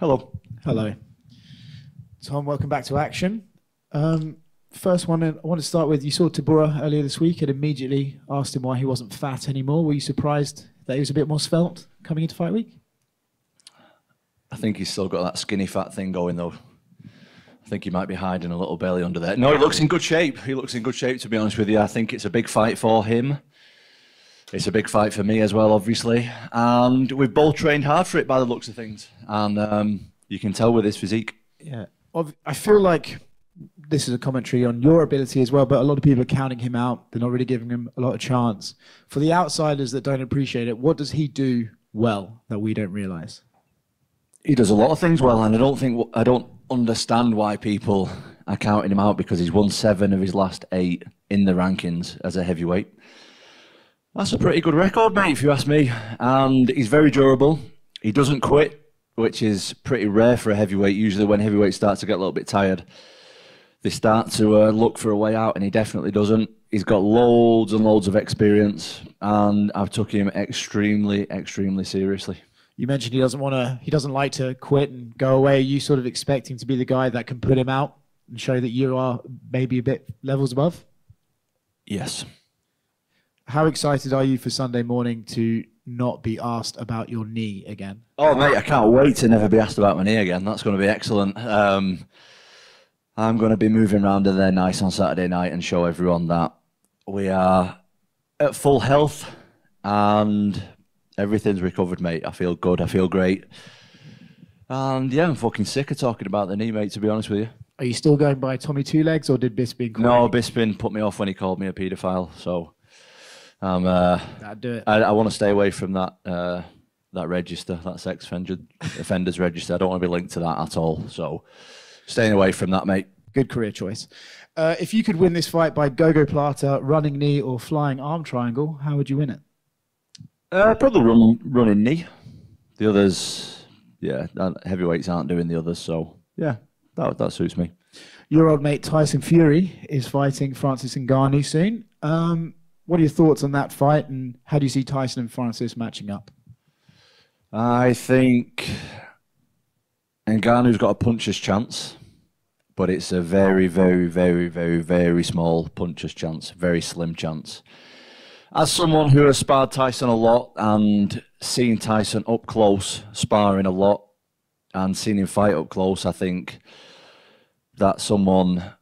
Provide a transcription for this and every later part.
Hello. Hello. Tom, welcome back to action. Um, first one, I want to start with you saw Tybura earlier this week and immediately asked him why he wasn't fat anymore. Were you surprised that he was a bit more svelte coming into fight week? I think he's still got that skinny fat thing going though. I think he might be hiding a little belly under there. No, he looks in good shape. He looks in good shape, to be honest with you. I think it's a big fight for him. It's a big fight for me as well, obviously. And we've both trained hard for it by the looks of things. And um, you can tell with his physique. Yeah. I feel like this is a commentary on your ability as well, but a lot of people are counting him out. They're not really giving him a lot of chance. For the outsiders that don't appreciate it, what does he do well that we don't realize? He does a lot of things well, and I don't think I don't understand why people are counting him out because he's won seven of his last eight in the rankings as a heavyweight. That's a pretty good record, mate, if you ask me. And he's very durable. He doesn't quit, which is pretty rare for a heavyweight. Usually, when heavyweights start to get a little bit tired, they start to uh, look for a way out, and he definitely doesn't. He's got loads and loads of experience, and I've took him extremely, extremely seriously. You mentioned he doesn't want to, he doesn't like to quit and go away. Are you sort of expecting to be the guy that can put him out and show that you are maybe a bit levels above? Yes. How excited are you for Sunday morning to not be asked about your knee again? Oh, mate, I can't wait to never be asked about my knee again. That's going to be excellent. Um, I'm going to be moving around in there nice on Saturday night and show everyone that we are at full health and everything's recovered, mate. I feel good. I feel great. And yeah, I'm fucking sick of talking about the knee, mate, to be honest with you. Are you still going by Tommy Two Legs or did Bisping call No, Bisping put me off when he called me a paedophile. So um, uh, I'd do it. I, I want to stay away from that uh, that register, that sex offender, offenders register. I don't want to be linked to that at all. So staying away from that, mate. Good career choice. Uh, if you could win this fight by gogoplata, running knee, or flying arm triangle, how would you win it? Uh, probably run, running knee. The others, yeah, heavyweights aren't doing the others, so yeah, that that suits me. Your old mate Tyson Fury is fighting Francis Ngannou soon. Um, what are your thoughts on that fight, and how do you see Tyson and Francis matching up? I think Ngannou's got a puncher's chance, but it's a very, very, very, very, very small puncher's chance, very slim chance as someone who has sparred Tyson a lot and seen Tyson up close sparring a lot and seen him fight up close, I think that someone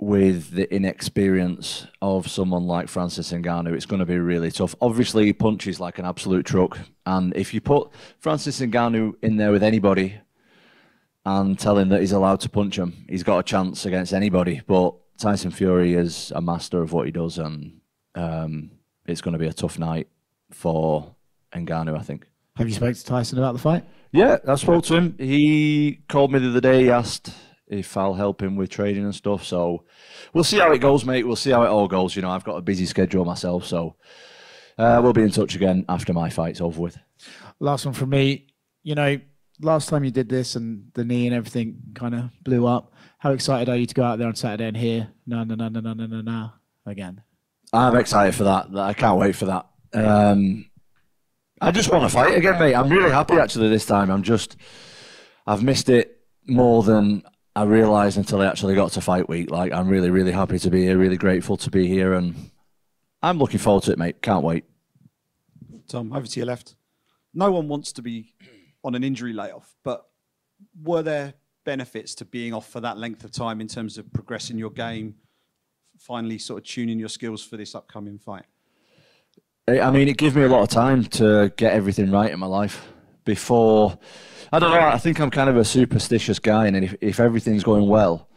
with the inexperience of someone like Francis Ngannou, it's going to be really tough. Obviously, he punches like an absolute truck, and if you put Francis Ngannou in there with anybody and tell him that he's allowed to punch him, he's got a chance against anybody. But Tyson Fury is a master of what he does, and um, it's going to be a tough night for Ngannou, I think. Have you spoken to Tyson about the fight? Yeah, I spoke to him. He called me the other day. He asked if I'll help him with training and stuff. So we'll see how it goes, mate. We'll see how it all goes. You know, I've got a busy schedule myself, so uh, we'll be in touch again after my fight's over with. Last one from me. You know, last time you did this and the knee and everything kind of blew up. How excited are you to go out there on Saturday and hear no, no, no, no, no, no, no, no again? I'm excited for that. I can't wait for that. Um, I just want to fight again, mate. I'm really happy actually this time. I'm just, I've missed it more than I realised until I actually got to fight week. Like, I'm really, really happy to be here, really grateful to be here, and I'm looking forward to it, mate. Can't wait. Tom, over to your left. No one wants to be on an injury layoff, but were there benefits to being off for that length of time in terms of progressing your game, finally sort of tuning your skills for this upcoming fight? I mean, it gives me a lot of time to get everything right in my life. Before, I don't know, I think I'm kind of a superstitious guy, and if, if everything's going well,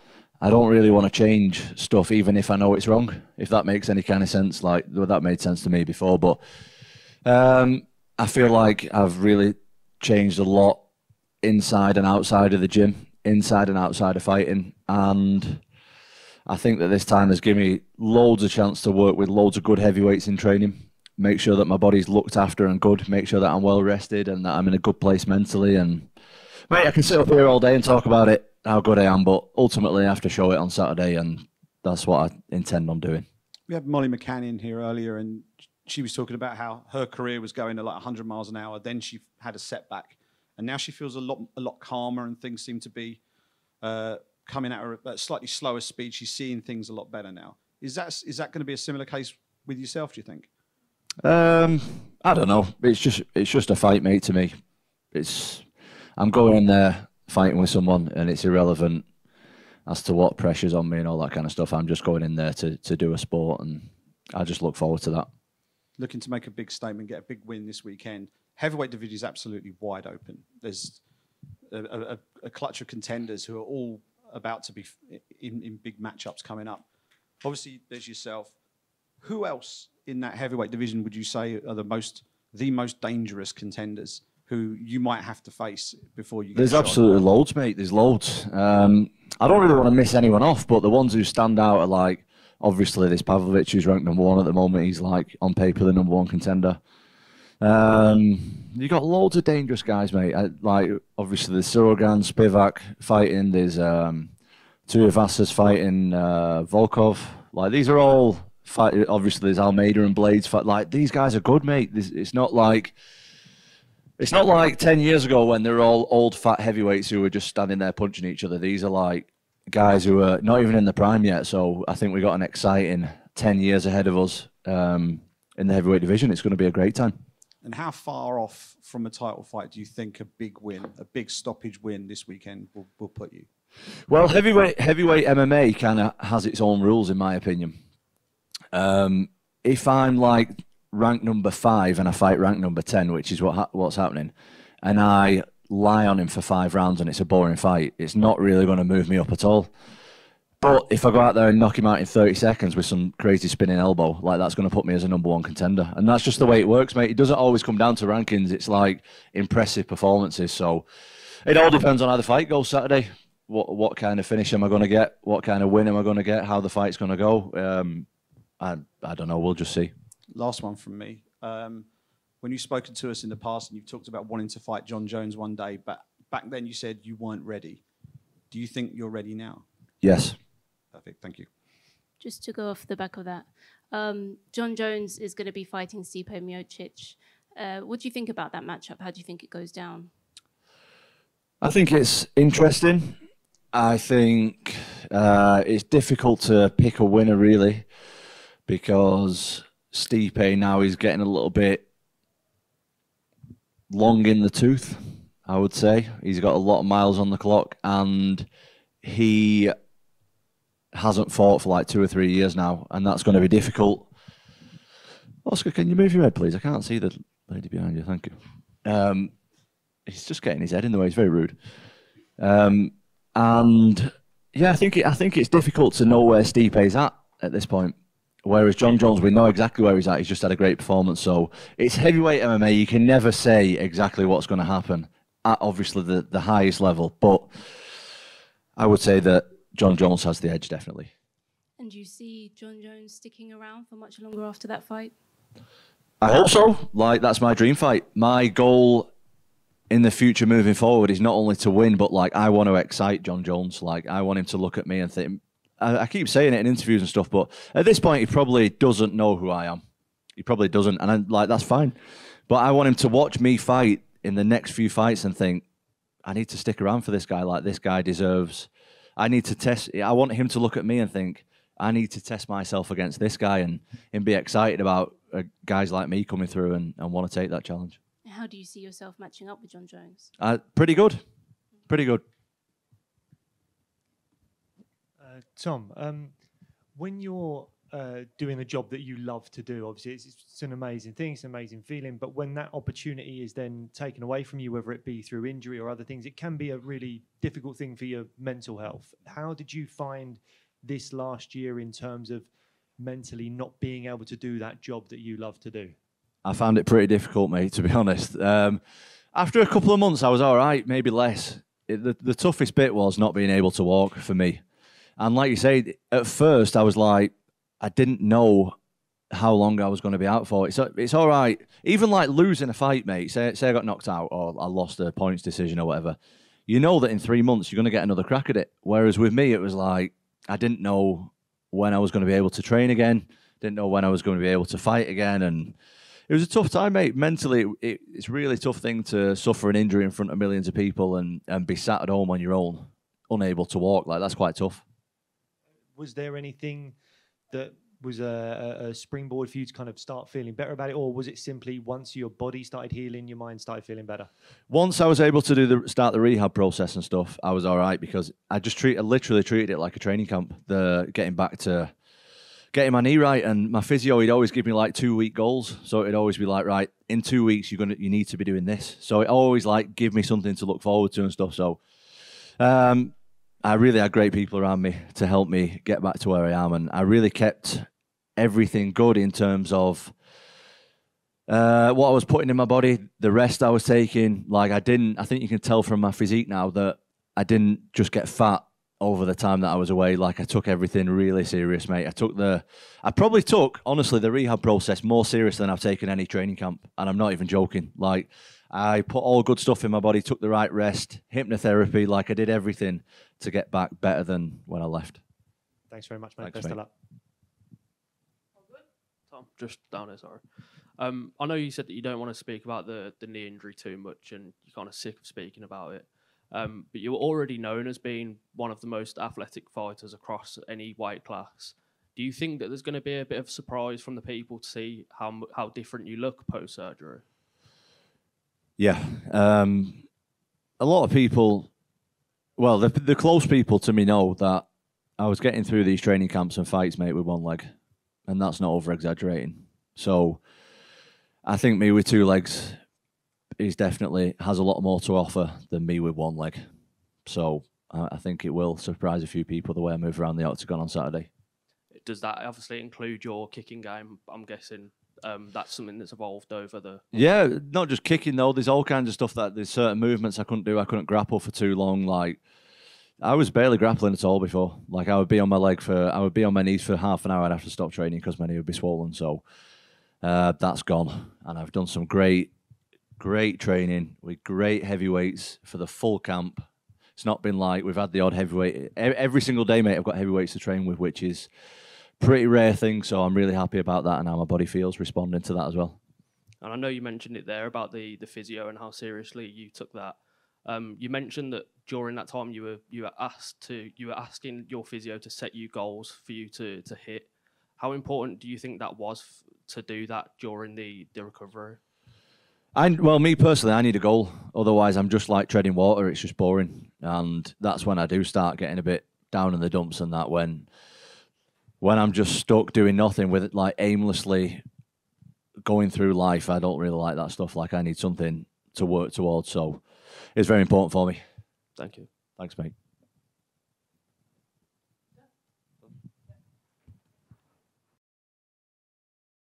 I don't really want to change stuff, even if I know it's wrong. If that makes any kind of sense, like well, that made sense to me before. But um, I feel like I've really changed a lot inside and outside of the gym, inside and outside of fighting, and I think that this time has given me loads of chance to work with loads of good heavyweights in training. Make sure that my body's looked after and good. Make sure that I'm well rested and that I'm in a good place mentally. And mate, I can sit up here all day and talk about it, how good I am, but ultimately I have to show it on Saturday, and that's what I intend on doing. We had Molly McCann in here earlier, and she was talking about how her career was going at like 100 miles an hour. Then she had a setback, and now she feels a lot a lot calmer, and things seem to be uh, coming at her at a slightly slower speed. She's seeing things a lot better now. Is that is that going to be a similar case with yourself? Do you think? Um, I don't know. It's just it's just a fight, mate. To me, it's I'm going in there fighting with someone, and it's irrelevant as to what pressure's on me and all that kind of stuff. I'm just going in there to to do a sport, and I just look forward to that. Looking to make a big statement, get a big win this weekend. Heavyweight division is absolutely wide open. There's a, a, a clutch of contenders who are all about to be in, in big matchups coming up. Obviously, there's yourself. Who else in that heavyweight division would you say are the most the most dangerous contenders who you might have to face before you? There's absolutely loads, mate. There's loads. Um, I don't really want to miss anyone off, but the ones who stand out are like obviously this Pavlovich, who's ranked number one at the moment. He's like on paper the number one contender. Um, you got loads of dangerous guys, mate. I, like obviously there's Sorogan, Spivac fighting. There's um, Tuivasa's fighting uh, Volkov. Like these are all fight. Obviously there's Almeida and Blaydes. fight. Like these guys are good, mate. This, it's not like it's not like ten years ago when they're all old fat heavyweights who were just standing there punching each other. These are like guys who are not even in the prime yet. So I think we got an exciting ten years ahead of us um, in the heavyweight division. It's going to be a great time. And how far off from a title fight do you think a big win, a big stoppage win this weekend will, will put you? Well, heavyweight heavyweight MMA kind of has its own rules, in my opinion. Um, if I'm like rank number five and I fight rank number ten, which is what ha- what's happening, and I lie on him for five rounds and it's a boring fight, it's not really going to move me up at all. But if I go out there and knock him out in 30 seconds with some crazy spinning elbow, like that's going to put me as a number one contender. And that's just the way it works, mate. It doesn't always come down to rankings. It's like impressive performances. So it all depends on how the fight goes Saturday. What what kind of finish am I going to get? What kind of win am I going to get? How the fight's going to go? Um, I I don't know. We'll just see. Last one from me. Um, when you've spoken to us in the past and you've talked about wanting to fight Jon Jones one day, but back then you said you weren't ready. Do you think you're ready now? Yes. Perfect. Thank you. Just to go off the back of that, um, Jon Jones is going to be fighting Stipe Miocic. Uh, what do you think about that matchup? How do you think it goes down? I think it's interesting. I think uh, it's difficult to pick a winner really because Stipe now is getting a little bit long in the tooth. I would say he's got a lot of miles on the clock, and he hasn't fought for like two or three years now, and that's going to be difficult. Oscar, can you move your head, please? I can't see the lady behind you. Thank you. Um, he's just getting his head in the way. He's very rude. Um, and yeah, I think it, I think it's difficult to know where Stipe is at at this point. Whereas Jon Jones, we know exactly where he's at. He's just had a great performance. So it's heavyweight MMA. You can never say exactly what's going to happen at obviously the, the highest level. But I would say that Jon Jones has the edge, definitely. And do you see Jon Jones sticking around for much longer after that fight? I hope so. Like, that's my dream fight. My goal in the future moving forward is not only to win, but like, I want to excite Jon Jones. Like, I want him to look at me and think, I, I keep saying it in interviews and stuff, but at this point, he probably doesn't know who I am. He probably doesn't. And I'm like, that's fine. But I want him to watch me fight in the next few fights and think, I need to stick around for this guy. Like, this guy deserves. I need to test. I want him to look at me and think, I need to test myself against this guy and, and be excited about uh, guys like me coming through and, and want to take that challenge. How do you see yourself matching up with Jon Jones? Uh, pretty good. Pretty good. Uh, Tom, um, when you're uh, doing a job that you love to do, obviously it's, it's an amazing thing, it's an amazing feeling. But when that opportunity is then taken away from you, whether it be through injury or other things, it can be a really difficult thing for your mental health. How did you find this last year in terms of mentally not being able to do that job that you love to do? I found it pretty difficult, mate, to be honest. Um, after a couple of months, I was all right, maybe less. It, the, the toughest bit was not being able to walk for me. And like you say, at first, I was like, I didn't know how long I was going to be out for. It's, it's all right. Even like losing a fight, mate, say, say I got knocked out or I lost a points decision or whatever, you know that in three months you're going to get another crack at it. Whereas with me, it was like, I didn't know when I was going to be able to train again, didn't know when I was going to be able to fight again. And It was a tough time, mate. Mentally, it, it, it's a really tough thing to suffer an injury in front of millions of people and, and be sat at home on your own, unable to walk. Like that's quite tough. Was there anything that was a, a, springboard for you to kind of start feeling better about it, or was it simply once your body started healing, your mind started feeling better? Once I was able to do the start the rehab process and stuff, I was all right because I just treat I literally treated it like a training camp. The getting back to getting my knee right and my physio, he'd always give me like two week goals. So it'd always be like, right, in two weeks you're gonna you need to be doing this. So it always like give me something to look forward to and stuff. So um I really had great people around me to help me get back to where I am and I really kept everything good in terms of uh, what I was putting in my body, the rest I was taking. Like I didn't, I think you can tell from my physique now that I didn't just get fat over the time that I was away. Like I took everything really serious, mate. I took the, I probably took honestly the rehab process more serious than I've taken any training camp, and I'm not even joking. Like I put all good stuff in my body, took the right rest, hypnotherapy, like I did everything to get back better than when I left. Thanks very much, mate. Thanks, Best mate. of luck. Tom, just down here, sorry. Um, I know you said that you don't want to speak about the, the knee injury too much and you're kind of sick of speaking about it. Um, but you're already known as being one of the most athletic fighters across any weight class. Do you think that there's going to be a bit of surprise from the people to see how how different you look post surgery? Yeah. Um, a lot of people, well, the, the close people to me know that I was getting through these training camps and fights, mate, with one leg. And that's not over exaggerating. So I think me with two legs is definitely has a lot more to offer than me with one leg. So I, I think it will surprise a few people the way I move around the octagon on Saturday. Does that obviously include your kicking game? I'm guessing um, that's something that's evolved over the. Yeah, not just kicking though. There's all kinds of stuff that there's certain movements I couldn't do. I couldn't grapple for too long. Like I was barely grappling at all before. Like I would be on my leg for, I would be on my knees for half an hour. I'd have to stop training because my knee would be swollen. So uh, that's gone, and I've done some great, great training with great heavyweights for the full camp. It's not been like we've had the odd heavyweight every single day, mate. I've got heavyweights to train with, which is pretty rare thing. So I'm really happy about that, and how my body feels responding to that as well. And I know you mentioned it there about the the physio and how seriously you took that. Um, you mentioned that during that time you were you were asked to you were asking your physio to set you goals for you to to hit. How important do you think that was f- to do that during the the recovery? I well, me personally, I need a goal. Otherwise, I'm just like treading water. It's just boring, and that's when I do start getting a bit down in the dumps. And that when when I'm just stuck doing nothing with it, like aimlessly going through life, I don't really like that stuff. Like I need something to work towards. So it's very important for me. Thank you. Thanks, mate.